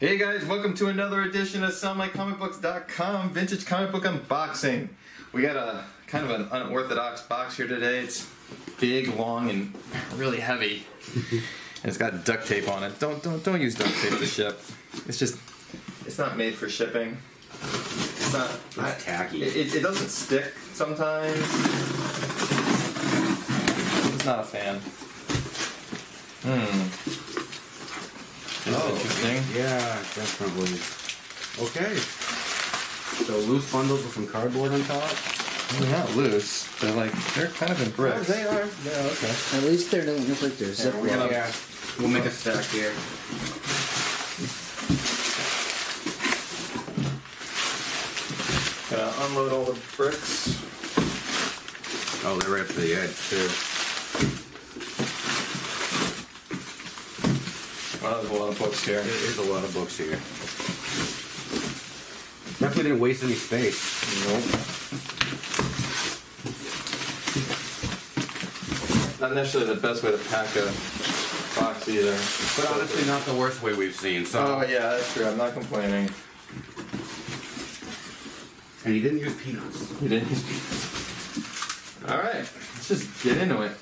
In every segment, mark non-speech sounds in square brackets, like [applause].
Hey guys, welcome to another edition of SellMyComicBooks.com Vintage Comic Book Unboxing. We got a kind of an unorthodox box here today. It's big, long, and really heavy. [laughs] and it's got duct tape on it. Don't don't don't use duct tape to ship. It's just it's not made for shipping. It's not It's tacky. It, it, it doesn't stick sometimes. It's not a fan. Hmm. This is Oh. interesting. Yeah, definitely. Okay. So loose bundles with some cardboard on top. Oh, they're not loose. They're like they're kind of in bricks. Oh, they are. Yeah, okay. At least they don't look like they're zip we're gonna- Yeah. We'll make a stack here. Gonna unload all the bricks. Oh, they're right up to the edge too. There's a lot of books here. There is a lot of books here. Definitely didn't waste any space. Nope. Not necessarily the best way to pack a box either. But honestly, not the worst way we've seen. So. Oh yeah, that's true. I'm not complaining. And he didn't use peanuts. He didn't use peanuts. All right, let's just get into it.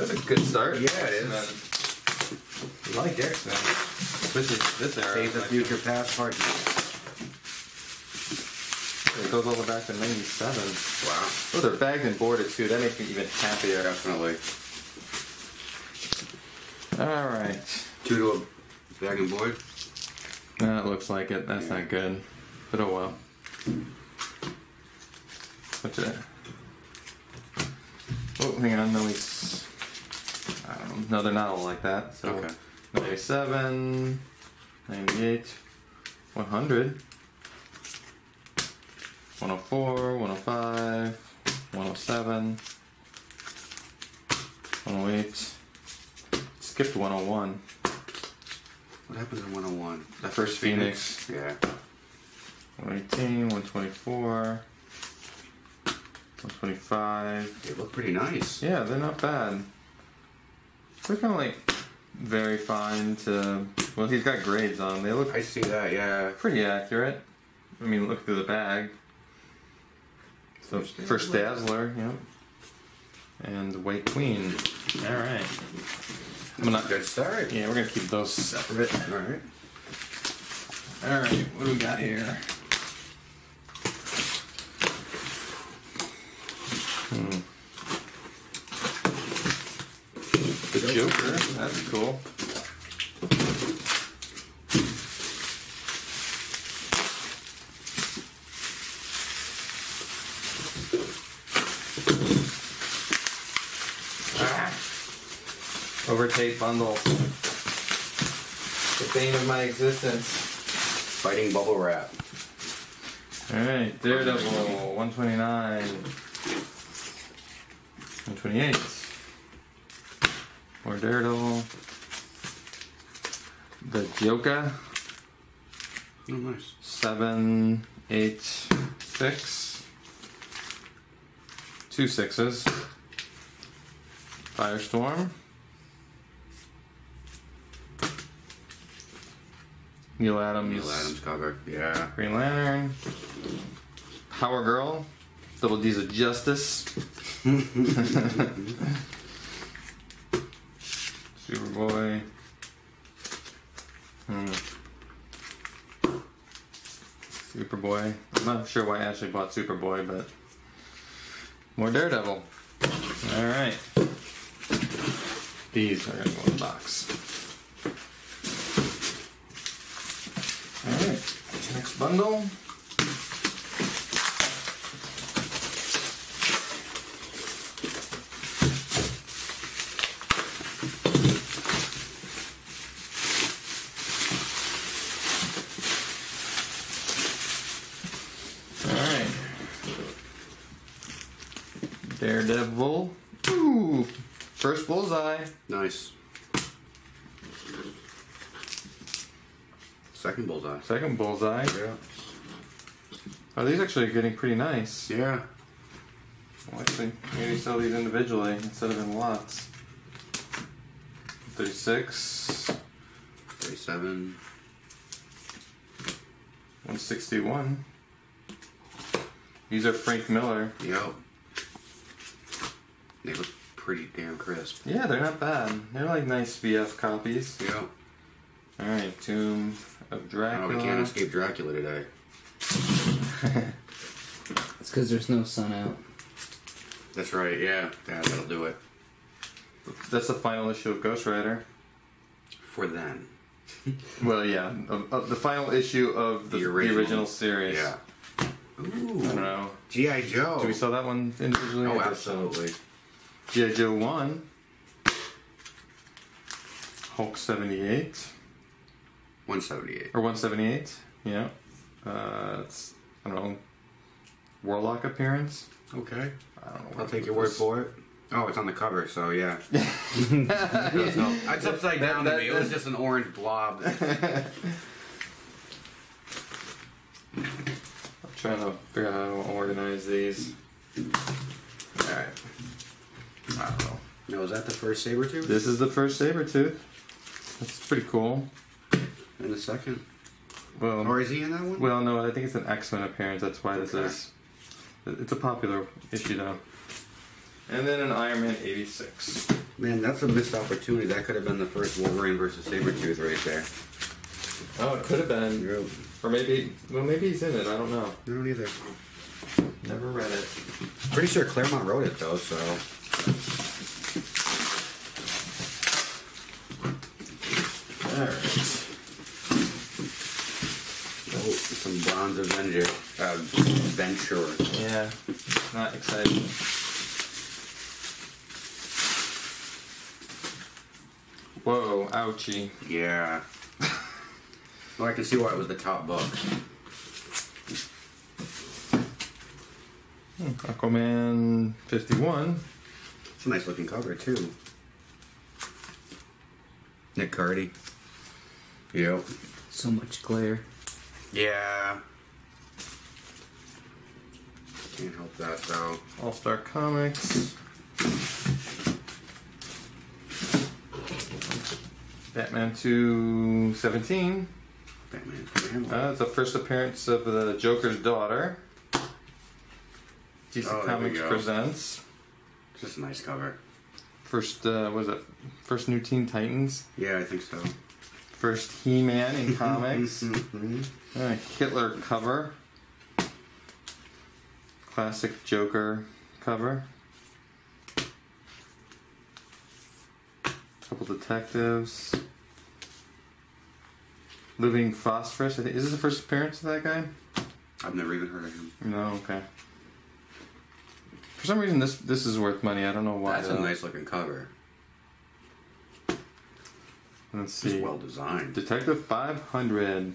That's a good start. Yeah, it is. I like X-Men, especially this era. Days of Like, Future Past Part. It goes all the way back to '97. Wow. Oh, they're bagged and boarded too. That makes me even happier. Definitely. All right. Two to a bag and board. That looks like it. That's Yeah. not good. But oh well. What's it? Oh, hang on. No, he's. No, they're not all like that. So Okay. 97, 98, 100, 104, 105, 107, 108. Skipped 101. What happens in 101? The first Phoenix. Yeah. 118, 124, 125. They look pretty nice. Yeah, they're not bad. They're kind of like very fine to. Well, he's got grades on. 'em. They look I see that, yeah. pretty accurate. I mean, look through the bag. So for Dazzler, yep. And the White Queen. All right. I'm gonna. Good start. Yeah, we're gonna keep those separate. Alright. All right, what do we got here? Hmm. The Joker, that's cool. Ah. Overtake bundle. The bane of my existence. Fighting bubble wrap. Alright, Daredevil, 129. 128. More Daredevil. The Joker, Oh, nice. 7, 8, 6. Two sixes. Firestorm. Neal Adams. Neal Adams cover. Yeah. Green Lantern, Power Girl, Double D's of Justice, [laughs] [laughs] Superboy. Hmm. Superboy. I'm not sure why Ashley bought Superboy, but more Daredevil. All right. These are gonna go in the box. All right. Next bundle. All right. Daredevil. Ooh. First bullseye. Nice. Second bullseye. Second bullseye. Yeah. Oh, these actually are getting pretty nice. Yeah. Well, actually, maybe sell these individually instead of in lots. 36, 37. 161. These are Frank Miller. Yep. They look pretty damn crisp. Yeah, they're not bad. They're like nice VF copies. Yep. Alright, Tomb of Dracula. Oh, Dracula. we can't escape Dracula today. [laughs] It's because there's no sun out. That's right, yeah. Yeah, that'll do it. That's the final issue of Ghost Rider. For then. [laughs] Well, yeah, of, of the final issue of the, The the original. original, series. Yeah. Ooh. I don't Ooh. know. G.I. Joe. Do we sell that one individually? Oh, or just- absolutely. G.I. Joe 1. Hulk 78. 178. Or 178. Yeah. Uh, it's, I don't know. Warlock appearance. Okay. I don't know. I'll take your word for it. Oh, it's on the cover, so yeah. [laughs] it's upside down that- to me. It was just an orange blob. [laughs] [laughs] I'm trying to figure out how to organize these. Alright. Don't know. Now, is that the first Sabretooth? This is the first Sabretooth. That's pretty cool. And the second? Well, Or is he in that one? well, no, I think it's an X Men appearance. That's why this Okay. is. It's a popular issue, though. And then an Iron Man 86. Man, that's a missed opportunity. That could have been the first Wolverine versus Sabretooth right there. Oh, it could have been. Yep. Or maybe. Well, maybe he's in it. I don't know. I don't either. Never read it. Pretty sure Claremont wrote it though, so. Alright. Oh, some Bronze Avenger. Uh, Venture. Yeah. Not exciting. Whoa, ouchie. Yeah. well, I can see why it was the top book. Hmm, Aquaman 51. It's a nice looking cover too. Nick Cardy. Yep. So much glare. Yeah. Can't help that though. All Star Comics. Batman 217. Batman family. Uh, it's the first appearance of the Joker's daughter. DC Oh, there we Comics go. presents. Just a nice cover. First, uh, was it first New Teen Titans? Yeah, I think so. First He Man in comics. Mhm. Uh, Hitler cover. Classic Joker cover. Couple detectives. Living Phosphorus. I think is this the first appearance of that guy? I've never even heard of him. No. Okay. For some reason, this this is worth money. I don't know why. That's a nice looking cover. Let's It's see. well designed. Detective 500.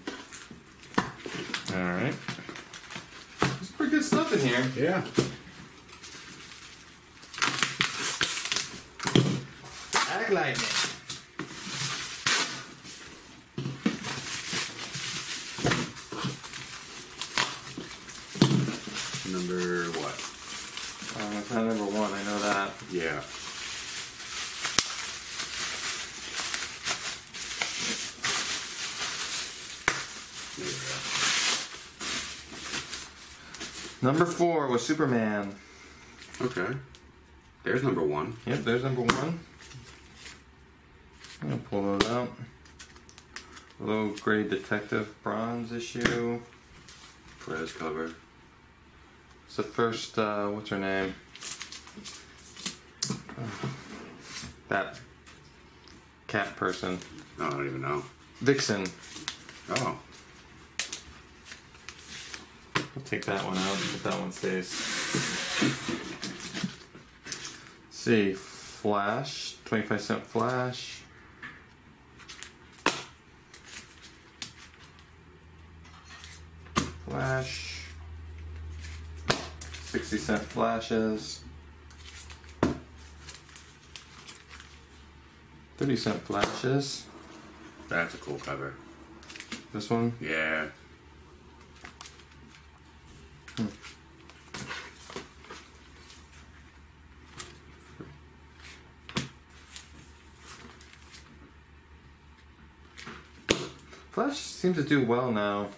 All right. There's pretty good stuff in here. Yeah. Act like it. Number what? Uh, it's not number one. I know that. Yeah. There you Number four was Superman. Okay. There's number one. Yep, there's number one. I'm gonna pull those out. Low grade detective bronze issue. Prez cover. It's the first. Uh, what's her name? That cat person, No, I don't even know. Vixen. Oh. I'll take that one out if that one stays. see, Flash, 25 cent Flash. Flash. 60 cent flashes. 30 cent flashes. That's a cool cover. This one. Yeah. Flash seems to do well now,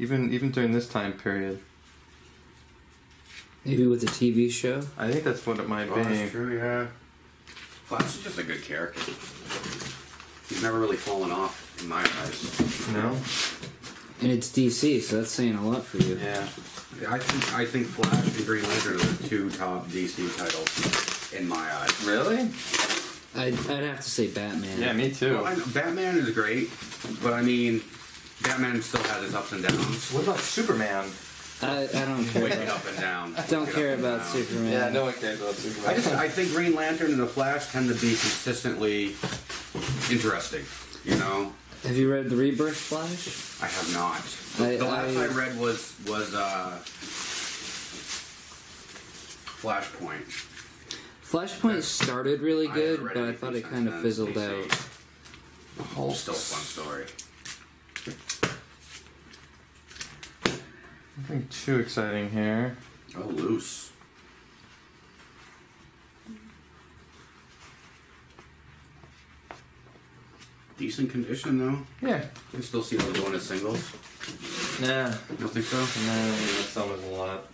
even even during this time period. Maybe with the TV show. I think that's what it might Oh, be. that's true, yeah. Flash is just a good character. He's never really fallen off in my eyes. No. And it's DC, so that's saying a lot for you. Yeah. I think I think Flash and Green Lantern are the two top DC titles in my eyes. Really? I'd, I'd have to say Batman. Yeah, me too. Well, I know Batman is great, but I mean, Batman still has his ups and downs. What about Superman? I, I don't care. Wicked About, up and down. I don't care about down. Superman. Yeah, no one cares about Superman. I just I think Green Lantern and the Flash tend to be consistently interesting. You know, Have you read the Rebirth Flash? I have not. I- the last I, I- read was was uh, Flashpoint. Flashpoint started really good, haven't but I thought it kind of fizzled DC. out. Oh, still a fun story. Nothing too exciting here. Oh, loose. Decent condition though. Yeah. You still see those going as singles. Nah. You don't think so? No, that's almost a lot.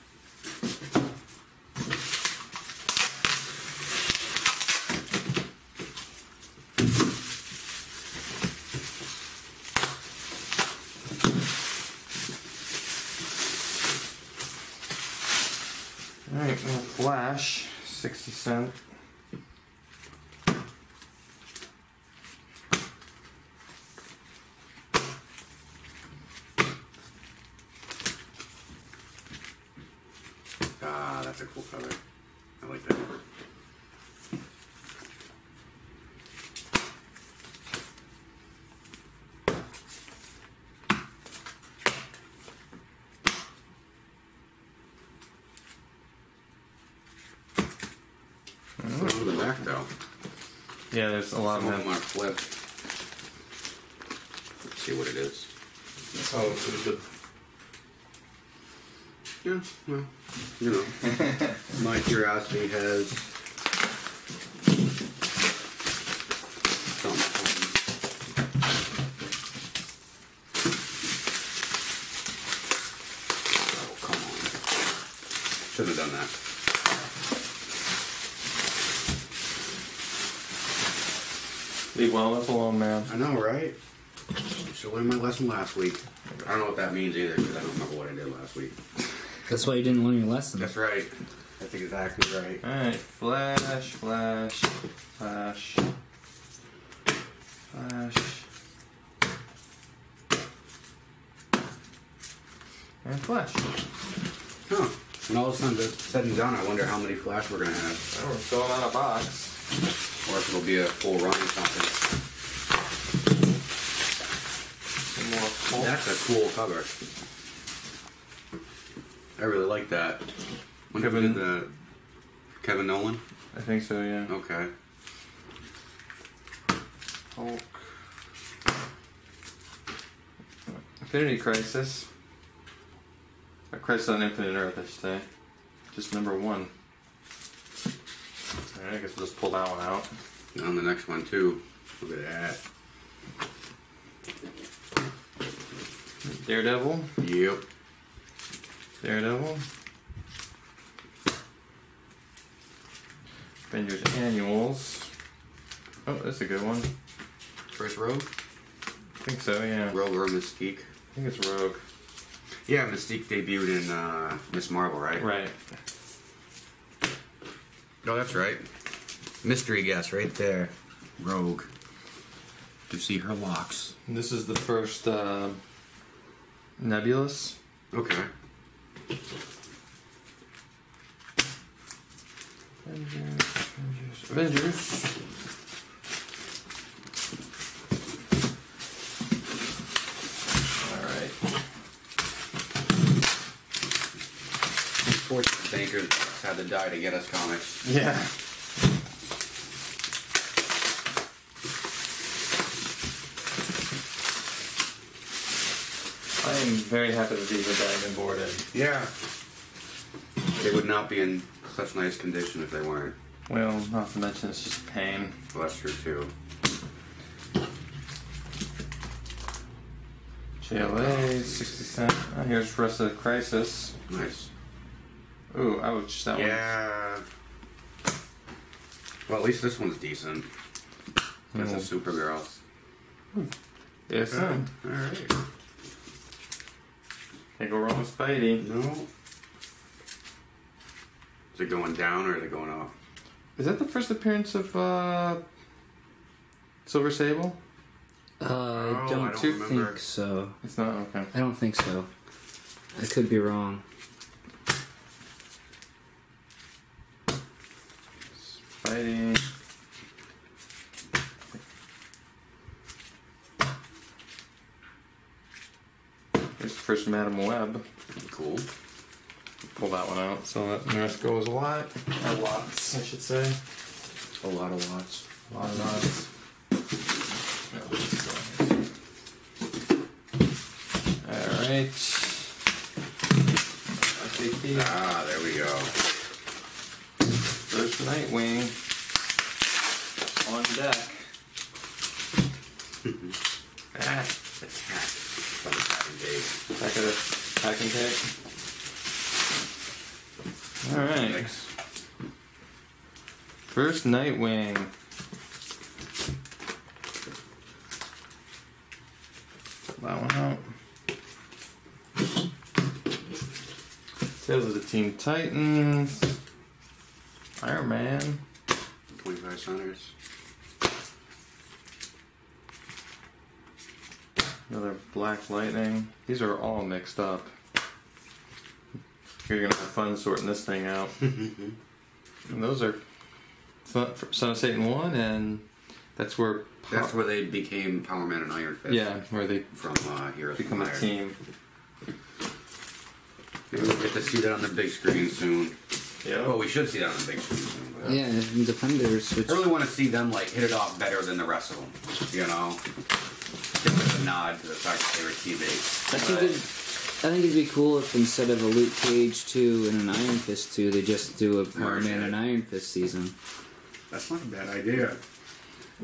Alright, now Flash, 60 cent. Ah, that's a cool color. I like that. So the back though. Yeah, there's a lot Some of of them them. are flipped. Let's see what it is. Oh, it was Yeah, well, you know, [laughs] my curiosity has something. Oh, come on. Should have done that. Leave well enough alone, man. I know, right? Should learn my lesson last week. I don't know what that means either because I don't remember what I did last week. That's why you didn't learn your lesson. That's right. That's exactly right. Alright, flash, flash, flash, flash. And flash. Huh. When all this is said and done, I wonder how many flash we're gonna have, Now we're filling out a box. Or if it'll be a full run or something. Some more. That's a cool cover. I really like that. When Kevin- the Kevin Nowlan? I think so, yeah. Okay. Hulk. Infinity Crisis. A Crisis on Infinite Earth, I should say. Just number one. Alright, I guess we'll just pull that one out. And on the next one too. Look at that. Daredevil. Yep. Daredevil. Avengers Annuals. Oh, that's a good one. First Rogue. I think so, yeah. Rogue or Mystique. I think it's Rogue. Yeah, Mystique debuted in uh, Ms. Marvel, right? Right. No, that's right. Mystery guess right there. Rogue. To see her locks. This is the first uh, Nebulous. Okay. Avengers, Avengers, Avengers. Unfortunately, bankers had to die to get us comics. Yeah. I am very happy that these are bagged and boarded. Yeah. They would not be in such nice condition if they weren't. Well, not to mention it's just pain. Well, that's true too. JLA, 60 cent. Oh, here's rest of the crisis. Nice. Ooh, ouch, that one. Yeah. Well, at least this one's decent. That's a Mm. Supergirl. one. Yes, All son. right. Can't go wrong with Spidey. No. Is it going down or is it going up? Is that the first appearance of uh, Silver Sable? Uh, Oh, I I don't, don't think so. It's not okay. I don't think so. I could be wrong. Spidey. Here's the first Madame Web. Cool. Pull that one out so that the rest goes a lot. Or lots, I should say. A lot of lots. A lot of lots. Alright. Ah, there we go. First Nightwing on deck. [laughs] ah, Attack. From Attack Days. of the packing tape. Alright. First Nightwing. That one out. Tales of the Teen Titans. Man. 25 centers. Another Black Lightning. These are all mixed up. You're gonna have fun sorting this thing out. [laughs] and those are Son of Satan 1, and that's where. Pow- That's where they became Power Man and Iron Fist. Yeah, where they From uh, Heroes become from a team. Maybe we'll get to see that on the big screen soon. Yeah. Well, we should see that on the big screen soon. but- Yeah, and Defenders, which I really want to see them like hit it off better than the rest of them. You know, give it a nod to the fact that they were teammates. I think it'd, I think it'd be cool if instead of a Luke Cage two and an Iron Fist two, they just do a Power Merge Man it. and Iron Fist season. That's not a bad idea.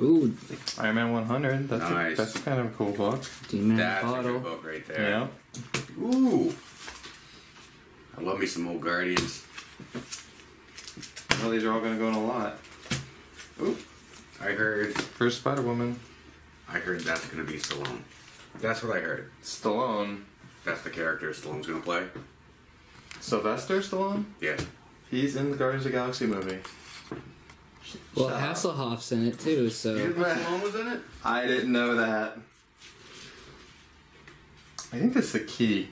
Ooh, Iron Man 100. That's, Nice. a, that's kind of a cool book. Demon That's a Bottle. good book right there. Yeah. Ooh. I love me some old Guardians. Well, these are all going to go in a lot. Ooh. I heard. First Spider Woman. I heard that's gonna be Stallone. That's what I heard. Stallone. That's the character Stallone's gonna play. Sylvester Stallone? Yeah. He's in the Guardians of the Galaxy movie. Well, Shut up. Hasselhoff's in it too, so Stallone was in it. I didn't know that. I think that's the key.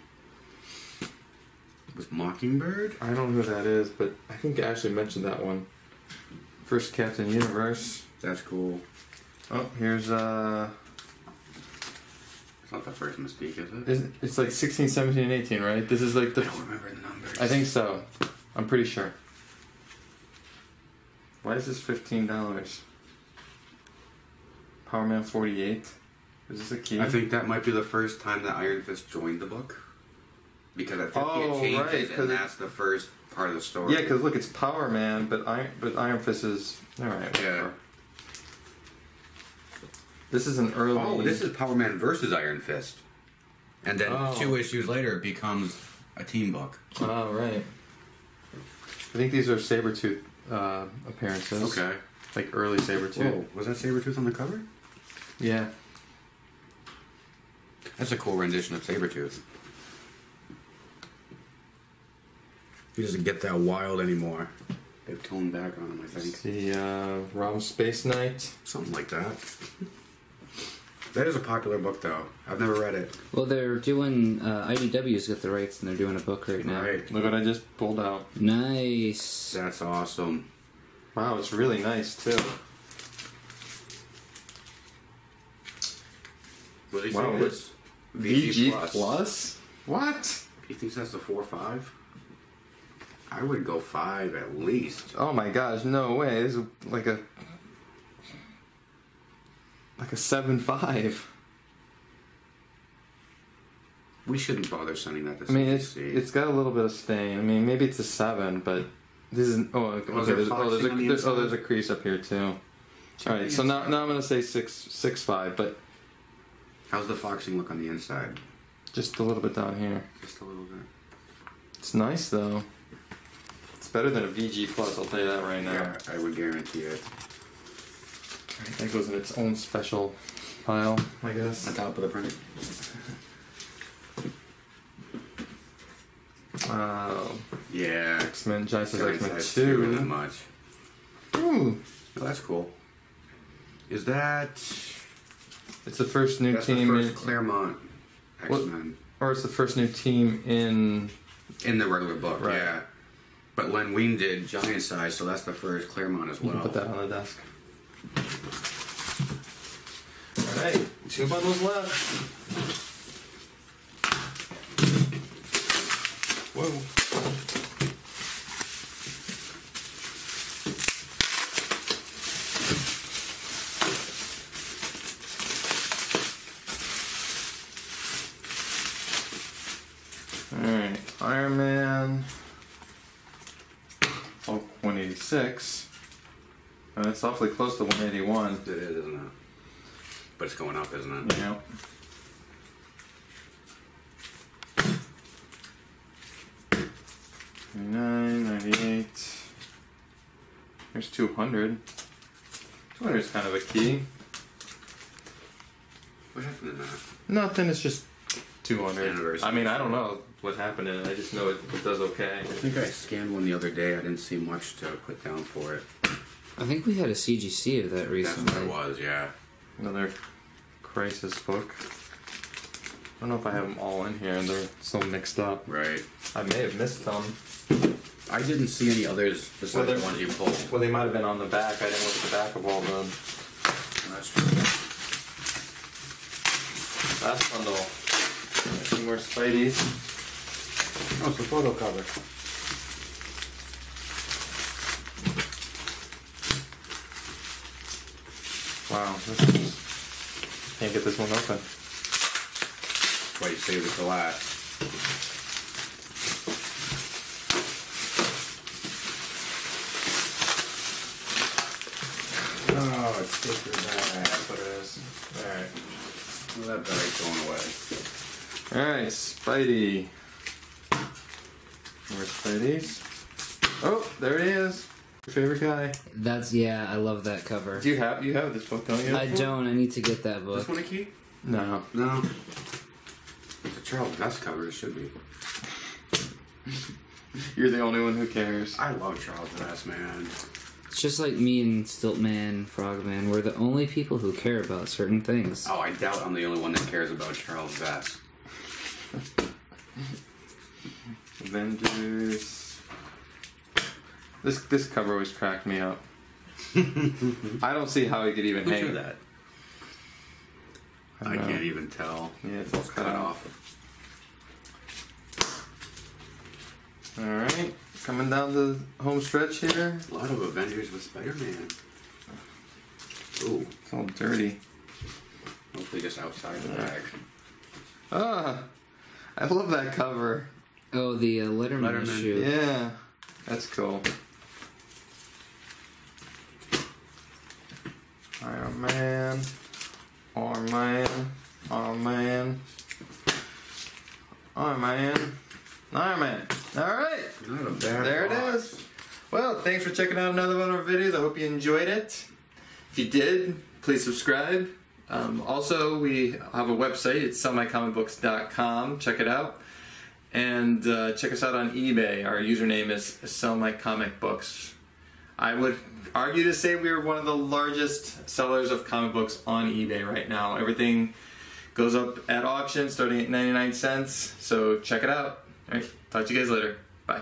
Was Mockingbird? I don't know who that is, but I think Ashley mentioned that one. First Captain Universe. That's cool. Oh, here's uh, It's not the first Mystique, is it? is- it's like 16, 17, and 18, right? This is like the. I don't remember the numbers. I think so. I'm pretty sure. Why is this fifteen dollars? Power Man 48. Is this a key? I think that might be the first time that Iron Fist joined the book. Because I think Oh, it changes, right, and that's the first part of the story. Yeah, because look, it's Power Man, but Iron, but Iron Fist is all right. whatever. This is an early. Oh, this is Power Man versus Iron Fist. And then Oh. two issues later, it becomes a team book. Oh right. I think these are Sabretooth uh, appearances. Okay. Like early Sabretooth. Whoa, was that Sabretooth on the cover? Yeah. That's a cool rendition of Sabretooth. He doesn't get that wild anymore. They've toned back on him, I think. The uh, Rom Space Knight. Something like that. That is a popular book, though. I've never read it. well, they're doing uh, IDW's got the rights and they're doing a book right now. Right. Look what I just pulled out. Nice. That's awesome. Wow, it's really nice too. What did he Wow, say what- this? VG plus. What? He thinks that's the 4 5? I would go 5 at least. Oh my gosh, no way. This is like a like a seven five. We shouldn't bother sending that to I mean, it's it's got a little bit of stain. I mean, maybe it's a seven, but this is oh okay. Was there there's, oh, there's a, on the there's, oh, inside? there's a crease up here too. All right, so now now I'm gonna say six six five, but How's the foxing look on the inside? Just a little bit down here. Just a little bit. It's nice though. It's better than a VG Plus, I'll tell you that right now. Yeah, I would guarantee it. That goes in its own special pile, I guess. On top of the print. Uh, Yeah. X Men, Giant X Men size two, Not much. Ooh, Oh, that's cool. Is that it's the first new that's team, first in, Claremont X Men. or it's the first new team in. in the regular book? Right. Yeah. But Len Wein did Giant Size, so that's the first Claremont as You well. can put that on the desk. All right, two bundles left. Whoa. Alright, Iron Man. Hulk 186. That's awfully close to 181. It is, isn't it? But it's going up, isn't it? Yeah. Ninety-nine, ninety-eight. There's 200. 200 is kind of a key. What happened in that? Nothing, it's just 200. Anniversary. I mean, I don't know what happened in it. I just know it, it does okay. I think I scanned one the other day. I didn't see much to put down for it. I think we had a CGC of that That's recently. what it was, yeah. Another Crisis book. I don't know if I have them all in here and they're so mixed up. Right. I may have missed some. I didn't see any others besides Well, the ones you pulled. Well, they might have been on the back. I didn't look at the back of all the That's true. last bundle. Some more Spideys. Oh, it's the photo cover. Wow, this is, can't get this one open. Why you saved it to last. Oh, it's sticker bag. That's what it is. Alright. Well, that bag's going away. Alright, Spidey. More Spideys. Oh, there it is. Your favorite guy. That's yeah, I love that cover. Do you have you have this book, don't you? I don't. I need to get that This book. one a key? No. No. It's a Charles Vess cover. It should be. [laughs] You're the only one who cares. I love Charles Vess, man. It's just like me and Stiltman, Frogman. We're the only people who care about certain things. Oh, I doubt I'm the only one that cares about Charles Vess. [laughs] Avengers. This this cover always cracked me up. [laughs] I don't see how he could even Who hang that? I I can't even tell. Yeah, it's all It's cut off. All right, coming down the home stretch here. A lot of Avengers with Spider-Man. Ooh, It's all dirty. hopefully just outside the bag. Ah, I love that cover. Oh, the uh, Letterman, Letterman, issue. Yeah, that's cool. Iron Man, Iron Man, Iron Man, Iron Man, Iron Man. All right. Not a bad There it box. is. Well, thanks for checking out another one of our videos. I hope you enjoyed it. If you did, please subscribe. Um, also, we have a website. It's sellmycomicbooks.com. Check it out. And uh, check us out on eBay. Our username is Sell My Comic Books. I would argue to say we are one of the largest sellers of comic books on eBay right now. Everything goes up at auction starting at 99 cents. So check it out. All right, talk to you guys later. Bye.